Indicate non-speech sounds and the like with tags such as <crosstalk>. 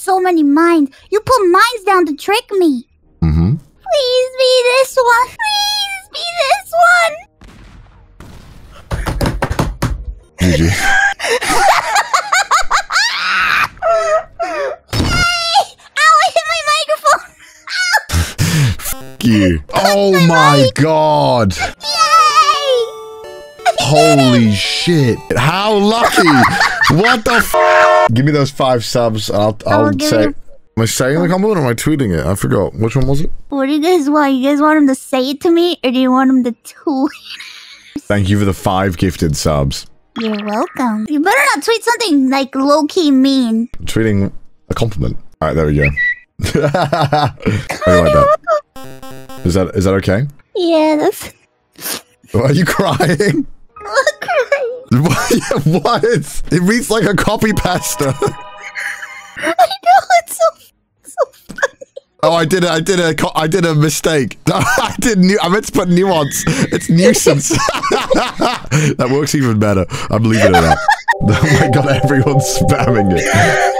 so many mines. You put mines down to trick me. Mm-hmm. Please be this one. Please be this one. GG. Ow, I my you. Oh my god. Yay! Holy shit. How lucky. What the f- Give me those five subs. I'll, I'll will say. Am I saying the compliment or am I tweeting it? I forgot. Which one was it? What do you guys want? You guys want him to say it to me, or do you want him to tweet? Thank you for the five gifted subs. You're welcome. You better not tweet something like low key mean. Tweeting a compliment. All right, there we go. How you like that? <laughs> Is that is that okay? Yeah, that's. Why are you crying? What? <laughs> what? It reads like a copy pasta. <laughs> I know it's so so funny. Oh, I did it. I did a. I did a mistake. I did. <laughs> Nu- I meant to put nuance. It's nuisance. that works even better. I'm leaving it up. Oh my god, everyone's spamming it.